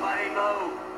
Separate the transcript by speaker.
Speaker 1: mighty blow.